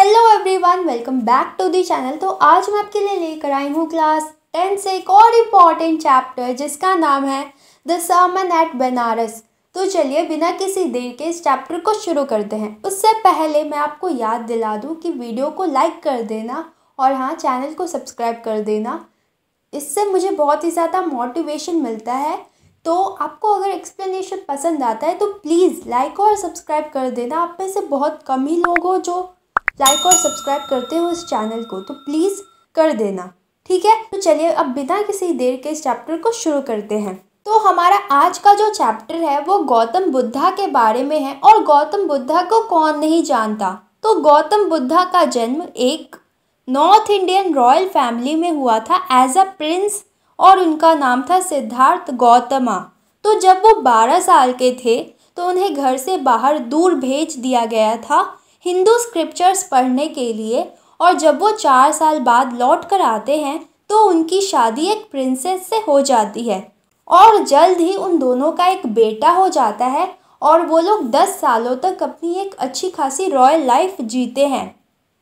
Hello everyone welcome back to the channel तो आज मैं आपके लिए लेकर आई हूँ क्लास टेंथ से एक और इंपॉर्टेंट चैप्टर जिसका नाम है द सर्मन एट बनारस तो चलिए बिना किसी देर के इस चैप्टर को शुरू करते हैं। उससे पहले मैं आपको याद दिला दूँ कि वीडियो को लाइक कर देना और हाँ चैनल को सब्सक्राइब कर देना। इससे मुझे बहुत ही ज़्यादा मोटिवेशन मिलता है। तो आपको अगर एक्सप्लेनेशन पसंद आता है तो प्लीज़ लाइक और सब्सक्राइब कर देना। आप में से बहुत कम ही लोग हो जो लाइक और सब्सक्राइब करते हो इस चैनल को तो प्लीज़ कर देना, ठीक है? तो चलिए अब बिना किसी देर के इस चैप्टर को शुरू करते हैं। तो हमारा आज का जो चैप्टर है, वो गौतम बुद्धा के बारे में है और गौतम बुद्धा को कौन नहीं जानता? तो गौतम बुद्धा का जन्म एक नॉर्थ इंडियन रॉयल फैमिली में हुआ था एज अ प्रिंस और उनका नाम था सिद्धार्थ गौतमा। तो जब वो बारह साल के थे तो उन्हें घर से बाहर दूर भेज दिया गया था हिंदू स्क्रिप्चर्स पढ़ने के लिए और जब वो चार साल बाद लौट कर आते हैं तो उनकी शादी एक प्रिंसेस से हो जाती है। और जल्द ही उन दोनों का एक बेटा हो जाता है और वो लोग दस सालों तक अपनी एक अच्छी खासी रॉयल लाइफ जीते हैं।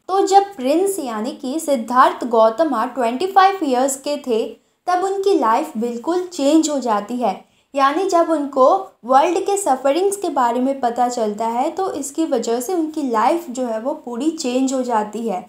तो जब प्रिंस यानी कि Siddhartha Gautama twenty five years के थे, तब उनकी लाइफ बिल्कुल चेंज हो जाती है। यानी जब उनको वर्ल्ड के सफ़रिंग्स के बारे में पता चलता है तो इसकी वजह से उनकी लाइफ जो है वो पूरी चेंज हो जाती है।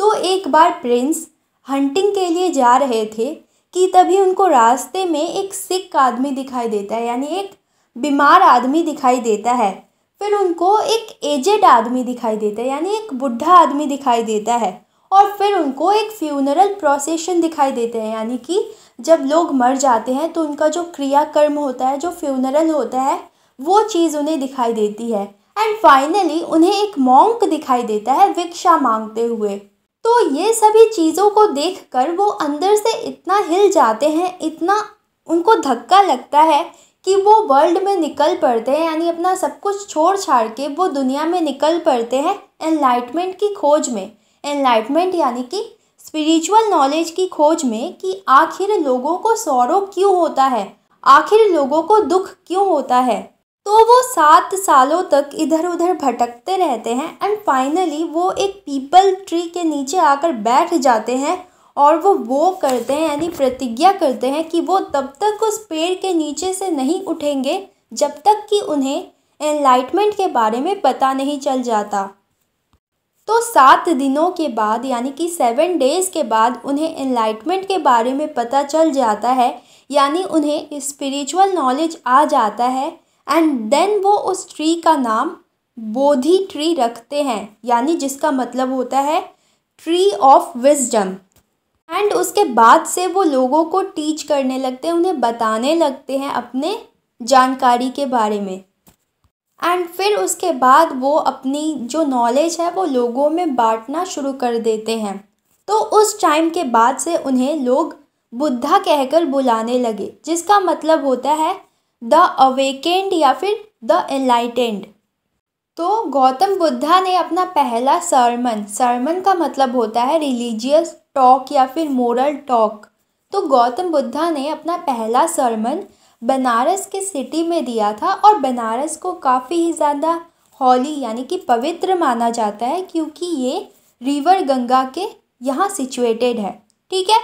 तो एक बार प्रिंस हंटिंग के लिए जा रहे थे कि तभी उनको रास्ते में एक सिख आदमी दिखाई देता है, यानी एक बीमार आदमी दिखाई देता है। फिर उनको एक एजेड आदमी दिखाई देता है, यानी एक बुढ़ा आदमी दिखाई देता है। और फिर उनको एक फ्यूनरल प्रोसेशन दिखाई देते हैं, यानी कि जब लोग मर जाते हैं तो उनका जो क्रियाकर्म होता है, जो फ्यूनरल होता है, वो चीज़ उन्हें दिखाई देती है। एंड फाइनली उन्हें एक मॉन्क दिखाई देता है, भिक्षा मांगते हुए। तो ये सभी चीज़ों को देखकर वो अंदर से इतना हिल जाते हैं, इतना उनको धक्का लगता है कि वो वर्ल्ड में निकल पड़ते हैं, यानी अपना सब कुछ छोड़ छाड़ के वो दुनिया में निकल पड़ते हैं एनलाइटमेंट की खोज में। एनलाइटमेंट यानी कि स्पिरिचुअल नॉलेज की खोज में कि आखिर लोगों को सौरव क्यों होता है? आखिर लोगों को दुख क्यों होता है? तो वो सात सालों तक इधर उधर भटकते रहते हैं एंड फाइनली वो एक पीपल ट्री के नीचे आकर बैठ जाते हैं और वो वो करते हैं, यानी प्रतिज्ञा करते हैं कि वो तब तक उस पेड़ के नीचे से नहीं उठेंगे जब तक कि उन्हें एनलाइटमेंट के बारे में पता नहीं चल जाता। तो सात दिनों के बाद, यानी कि सेवन डेज़ के बाद, उन्हें एनलाइटमेंट के बारे में पता चल जाता है, यानी उन्हें स्पिरिचुअल नॉलेज आ जाता है एंड देन वो उस ट्री का नाम बोधि ट्री रखते हैं, यानी जिसका मतलब होता है ट्री ऑफ़ विजडम एंड उसके बाद से वो लोगों को टीच करने लगते हैं, उन्हें बताने लगते हैं अपने जानकारी के बारे में। एंड फिर उसके बाद वो अपनी जो नॉलेज है, वो लोगों में बांटना शुरू कर देते हैं। तो उस टाइम के बाद से उन्हें लोग बुद्धा कहकर बुलाने लगे, जिसका मतलब होता है द अवेकेंड या फिर द एनलाइटेंड तो गौतम बुद्धा ने अपना पहला सरमन सरमन का मतलब होता है रिलीजियस टॉक या फिर मोरल टॉक तो गौतम बुद्धा ने अपना पहला सरमन बनारस के सिटी में दिया था और बनारस को काफ़ी ही ज़्यादा हॉली यानी कि पवित्र माना जाता है क्योंकि ये रिवर गंगा के यहाँ सिचुएटेड है। ठीक है?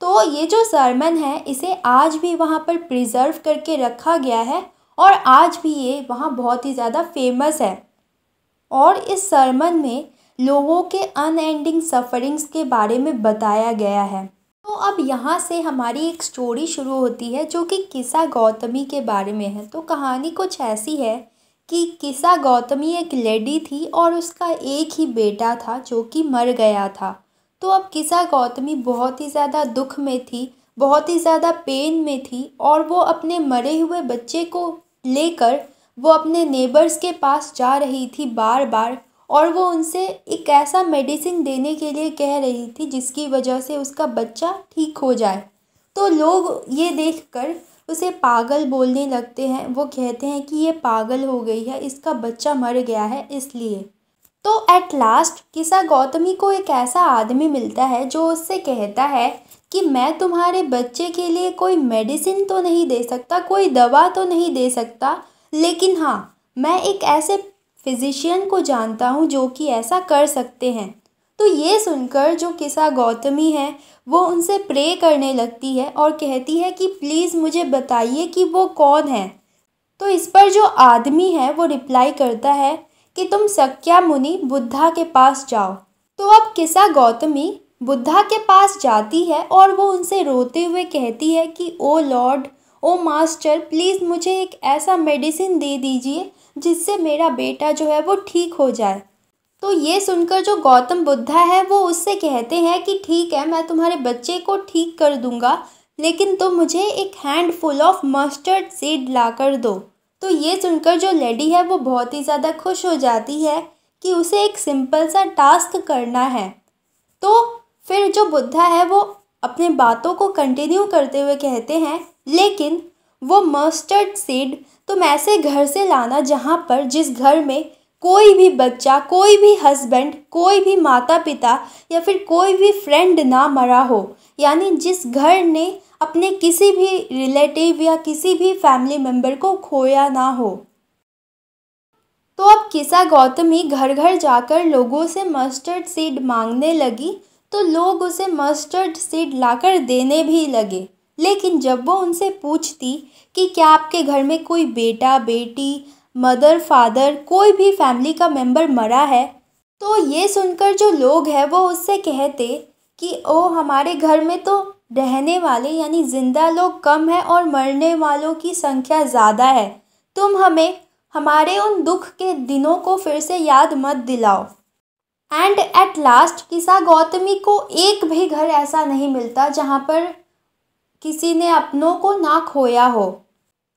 तो ये जो सरमन है, इसे आज भी वहाँ पर प्रिजर्व करके रखा गया है और आज भी ये वहाँ बहुत ही ज़्यादा फ़ेमस है। और इस सरमन में लोगों के अनएंडिंग सफ़रिंग्स के बारे में बताया गया है। तो अब यहाँ से हमारी एक स्टोरी शुरू होती है जो कि किसा गौतमी के बारे में है। तो कहानी कुछ ऐसी है कि किसा गौतमी एक लेडी थी और उसका एक ही बेटा था जो कि मर गया था। तो अब किसा गौतमी बहुत ही ज़्यादा दुख में थी, बहुत ही ज़्यादा पेन में थी और वो अपने मरे हुए बच्चे को लेकर वो अपने नेबर्स के पास जा रही थी बार बार और वो उनसे एक ऐसा मेडिसिन देने के लिए कह रही थी जिसकी वजह से उसका बच्चा ठीक हो जाए। तो लोग ये देखकर उसे पागल बोलने लगते हैं। वो कहते हैं कि ये पागल हो गई है, इसका बच्चा मर गया है, इसलिए। तो एट लास्ट किसा गौतमी को एक ऐसा आदमी मिलता है जो उससे कहता है कि मैं तुम्हारे बच्चे के लिए कोई मेडिसिन तो नहीं दे सकता, कोई दवा तो नहीं दे सकता, लेकिन हाँ मैं एक ऐसे फिजिशियन को जानता हूँ जो कि ऐसा कर सकते हैं। तो ये सुनकर जो किसा गौतमी है, वो उनसे प्रे करने लगती है और कहती है कि प्लीज़ मुझे बताइए कि वो कौन है। तो इस पर जो आदमी है, वो रिप्लाई करता है कि तुम सक्या मुनि बुद्धा के पास जाओ। तो अब किसा गौतमी बुद्धा के पास जाती है और वो उनसे रोते हुए कहती है कि, oh lord, oh master please मुझे एक ऐसा मेडिसिन दे दीजिए जिससे मेरा बेटा जो है वो ठीक हो जाए। तो ये सुनकर जो गौतम बुद्धा है, वो उससे कहते हैं कि ठीक है, मैं तुम्हारे बच्चे को ठीक कर दूँगा, लेकिन तुम मुझे एक handful of mustard seed ला कर दो। तो ये सुनकर जो लेडी है, वो बहुत ही ज़्यादा खुश हो जाती है कि उसे एक सिंपल सा टास्क करना है। तो फिर जो बुद्धा है, वो अपने बातों को कंटिन्यू करते हुए कहते हैं, लेकिन वो मस्टर्ड सीड तुम ऐसे घर से लाना जहाँ पर जिस घर में कोई भी बच्चा, कोई भी हस्बैंड कोई भी माता पिता या फिर कोई भी फ्रेंड ना मरा हो। यानी जिस घर ने अपने किसी भी रिलेटिव या किसी भी फैमिली मेंबर को खोया ना हो। तो अब किसा गौतमी घर घर जाकर लोगों से मस्टर्ड सीड मांगने लगी तो लोग उसे मस्टर्ड सीड लाकर देने भी लगे। लेकिन जब वो उनसे पूछती कि क्या आपके घर में कोई बेटा, बेटी, मदर, फादर, कोई भी फैमिली का मेंबर मरा है? तो ये सुनकर जो लोग हैं, वो उससे कहते कि ओ हमारे घर में तो रहने वाले यानी ज़िंदा लोग कम है और मरने वालों की संख्या ज़्यादा है। तुम हमें, हमारे उन दुख के दिनों को फिर से याद मत दिलाओ। एंड एट लास्ट किसा गौतमी को एक भी घर ऐसा नहीं मिलता जहाँ पर किसी ने अपनों को ना खोया हो।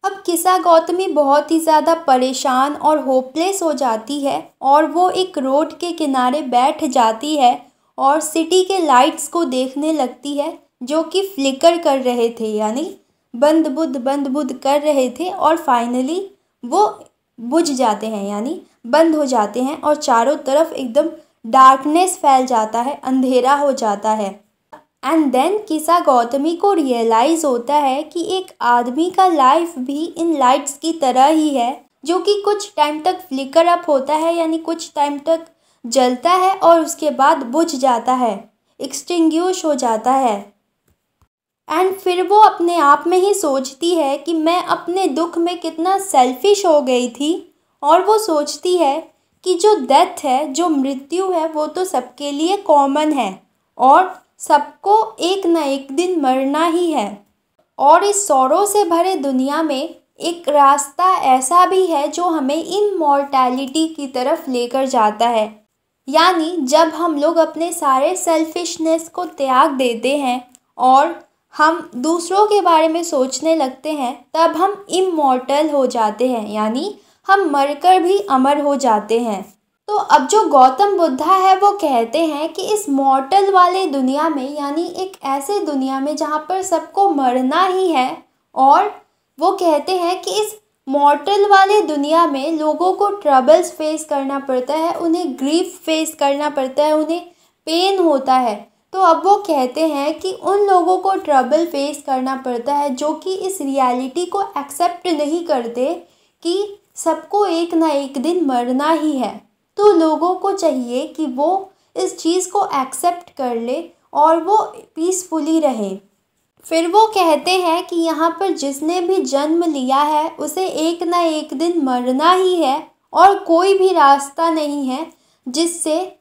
अब किसा गौतमी बहुत ही ज़्यादा परेशान और होपलेस हो जाती है और वो एक रोड के किनारे बैठ जाती है और सिटी के लाइट्स को देखने लगती है, जो कि फ्लिकर कर रहे थे, यानी बंद बुद्ध बंद बुद्ध कर रहे थे और फाइनली वो बुझ जाते हैं, यानी बंद हो जाते हैं और चारों तरफ़ एकदम डार्कनेस फैल जाता है, अंधेरा हो जाता है। एंड देन किसा गौतमी को रियलाइज़ होता है कि एक आदमी का लाइफ भी इन लाइट्स की तरह ही है, जो कि कुछ टाइम तक फ्लिकर अप होता है, यानी कुछ टाइम तक जलता है और उसके बाद बुझ जाता है एक्सटिंग्यूश हो जाता है। एंड फिर वो अपने आप में ही सोचती है कि मैं अपने दुख में कितना सेल्फिश हो गई थी, और वो सोचती है कि जो डेथ है, जो मृत्यु है, वो तो सबके लिए कॉमन है, और सबको एक न एक दिन मरना ही है। और इस सौरों से भरे दुनिया में एक रास्ता ऐसा भी है जो हमें इनमॉर्टैलिटी की तरफ़ लेकर जाता है। यानी जब हम लोग अपने सारे सेल्फिशनेस को त्याग देते हैं और हम दूसरों के बारे में सोचने लगते हैं, तब हम इमोर्टल हो जाते हैं। यानी हम मरकर भी अमर हो जाते हैं। तो अब जो गौतम बुद्धा है, वो कहते हैं कि इस मॉर्टल वाले दुनिया में, यानी एक ऐसे दुनिया में जहाँ पर सबको मरना ही है, और वो कहते हैं कि इस मॉर्टल वाले दुनिया में लोगों को ट्रबल्स फेस करना पड़ता है, उन्हें ग्रीफ फेस करना पड़ता है, उन्हें पेन होता है। तो अब वो कहते हैं कि उन लोगों को ट्रबल फेस करना पड़ता है, जो कि इस रियलिटी को एक्सेप्ट नहीं करते कि सबको एक ना एक दिन मरना ही है। तो लोगों को चाहिए कि वो इस चीज़ को एक्सेप्ट कर ले और वो पीसफुली रहे। फिर वो कहते हैं कि यहाँ पर जिसने भी जन्म लिया है, उसे एक ना एक दिन मरना ही है और कोई भी रास्ता नहीं है जिससे,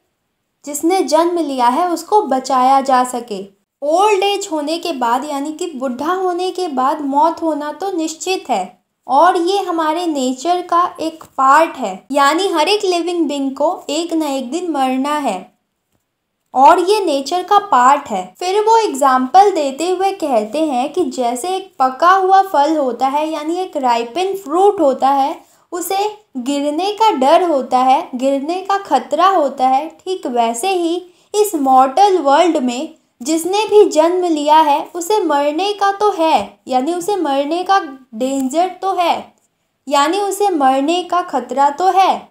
जिसने जन्म लिया है, उसको बचाया जा सके। ओल्ड एज होने के बाद, यानी कि बुढ़ा होने के बाद मौत होना तो निश्चित है। और ये हमारे नेचर का एक पार्ट है। यानी हर एक लिविंग बिंग को एक न एक दिन मरना है। और ये नेचर का पार्ट है। फिर वो एग्ज़ाम्पल देते हुए कहते हैं कि जैसे एक पका हुआ फल होता है, यानी एक राइपन फ्रूट होता है, उसे गिरने का डर होता है, गिरने का खतरा होता है, ठीक वैसे ही इस मॉर्टल वर्ल्ड में जिसने भी जन्म लिया है, उसे मरने का तो है, यानी उसे मरने का डेंजर तो है, यानी उसे मरने का खतरा तो है।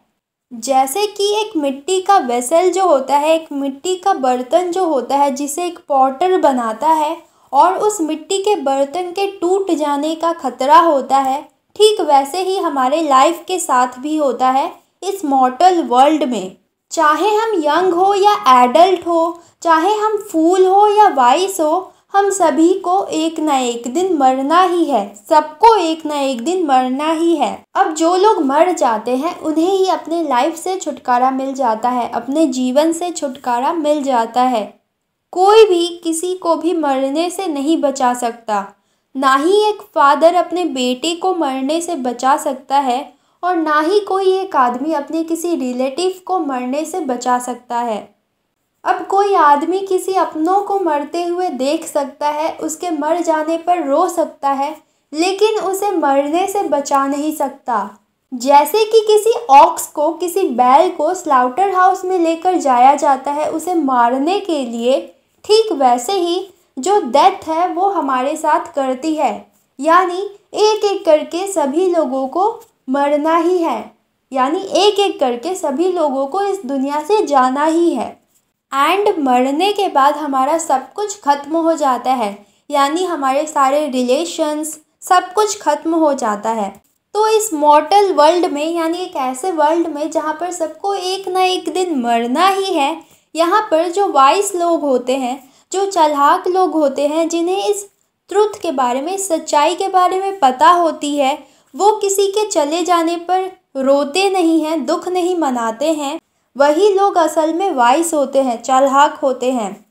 जैसे कि एक मिट्टी का वेसल जो होता है, एक मिट्टी का बर्तन जो होता है, जिसे एक पॉटर बनाता है, और उस मिट्टी के बर्तन के टूट जाने का खतरा होता है, ठीक वैसे ही हमारे लाइफ के साथ भी होता है, इस मॉर्टल वर्ल्ड में। चाहे हम यंग हो या एडल्ट हो, चाहे हम फूल हो या वाइस हो, हम सभी को एक ना एक दिन मरना ही है। सबको एक ना एक दिन मरना ही है। अब जो लोग मर जाते हैं, उन्हें ही अपने लाइफ से छुटकारा मिल जाता है, अपने जीवन से छुटकारा मिल जाता है। कोई भी किसी को भी मरने से नहीं बचा सकता। ना ही एक फादर अपने बेटे को मरने से बचा सकता है और ना ही कोई एक आदमी अपने किसी रिलेटिव को मरने से बचा सकता है। अब कोई आदमी किसी अपनों को मरते हुए देख सकता है, उसके मर जाने पर रो सकता है, लेकिन उसे मरने से बचा नहीं सकता। जैसे कि किसी ऑक्स को, किसी बैल को स्लाउटर हाउस में लेकर जाया जाता है, उसे मारने के लिए, ठीक वैसे ही जो डेथ है वो हमारे साथ करती है। यानी एक एक करके सभी लोगों को मरना ही है। यानी एक एक करके सभी लोगों को इस दुनिया से जाना ही है। एंड मरने के बाद हमारा सब कुछ ख़त्म हो जाता है। यानी हमारे सारे रिलेशंस सब कुछ ख़त्म हो जाता है। तो इस मॉर्टल वर्ल्ड में, यानी एक ऐसे वर्ल्ड में जहाँ पर सबको एक ना एक दिन मरना ही है, यहाँ पर जो वाइस लोग होते हैं, जो चलाक लोग होते हैं, जिन्हें इस ट्रुथ के बारे में, सच्चाई के बारे में पता होती है वो किसी के चले जाने पर रोते नहीं हैं, दुख नहीं मनाते हैं। वही लोग असल में वाइस होते हैं, चालाक होते हैं,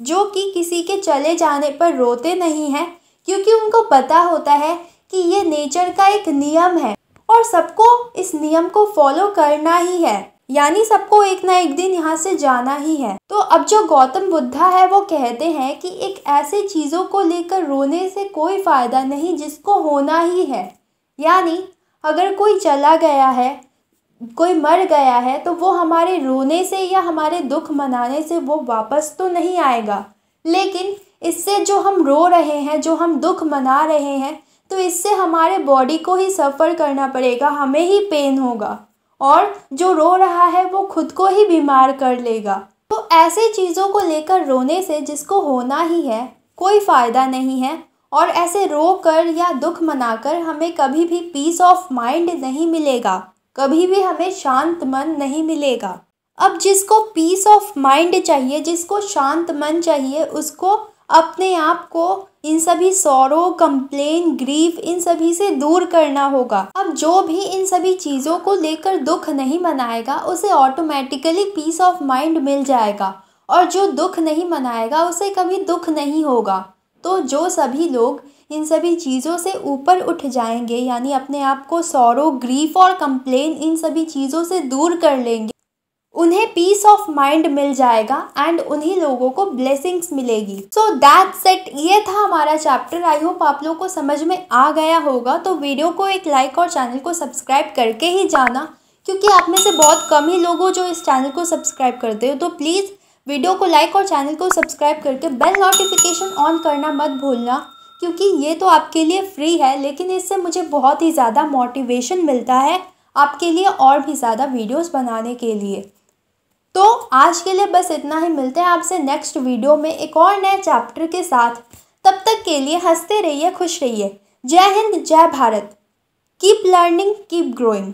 जो कि किसी के चले जाने पर रोते नहीं हैं, क्योंकि उनको पता होता है कि ये नेचर का एक नियम है और सबको इस नियम को फॉलो करना ही है। यानी सबको एक ना एक दिन यहाँ से जाना ही है। तो अब जो गौतम बुद्धा है, वो कहते हैं कि एक ऐसे चीज़ों को लेकर रोने से कोई फ़ायदा नहीं, जिसको होना ही है। यानी अगर कोई चला गया है, कोई मर गया है तो वो हमारे रोने से या हमारे दुख मनाने से वो वापस तो नहीं आएगा। लेकिन इससे जो हम रो रहे हैं, जो हम दुख मना रहे हैं तो इससे हमारे बॉडी को ही सफ़र करना पड़ेगा, हमें ही पेन होगा। और जो रो रहा है, वो खुद को ही बीमार कर लेगा। तो ऐसे चीज़ों को लेकर रोने से जिसको होना ही है, कोई फ़ायदा नहीं है। और ऐसे रो कर या दुख मनाकर हमें कभी भी पीस ऑफ़ माइंड नहीं मिलेगा। कभी भी हमें शांत मन नहीं मिलेगा। अब जिसको पीस ऑफ़ माइंड चाहिए, जिसको शांत मन चाहिए, उसको अपने आप को इन सभी सौरों कंप्लेन ग्रीफ इन सभी से दूर करना होगा। अब जो भी इन सभी चीज़ों को लेकर दुख नहीं मनाएगा, उसे ऑटोमेटिकली पीस ऑफ़ माइंड मिल जाएगा। और जो दुख नहीं मनाएगा, उसे कभी दुख नहीं होगा। तो जो सभी लोग इन सभी चीज़ों से ऊपर उठ जाएँगे, यानी अपने आप को सौरों ग्रीफ और कंप्लेन इन सभी चीज़ों से दूर कर लेंगे, उन्हें पीस ऑफ़ माइंड मिल जाएगा एंड उन्हीं लोगों को ब्लेसिंग्स मिलेगी। सो दैट सेट ये था हमारा चैप्टर आई होप आप लोग को समझ में आ गया होगा। तो वीडियो को एक लाइक और चैनल को सब्सक्राइब करके ही जाना, क्योंकि आप में से बहुत कम ही लोग जो इस चैनल को सब्सक्राइब करते हो। तो प्लीज़ वीडियो को लाइक और चैनल को सब्सक्राइब करके बेल नोटिफिकेशन ऑन करना मत भूलना, क्योंकि ये तो आपके लिए फ्री है, लेकिन इससे मुझे बहुत ही ज़्यादा मोटिवेशन मिलता है आपके लिए और भी ज़्यादा वीडियोस बनाने के लिए। तो आज के लिए बस इतना ही, मिलते हैं आपसे नेक्स्ट वीडियो में एक और नए चैप्टर के साथ। तब तक के लिए हँसते रहिए, खुश रहिए। जय हिंद, जय Bharat. Keep learning keep growing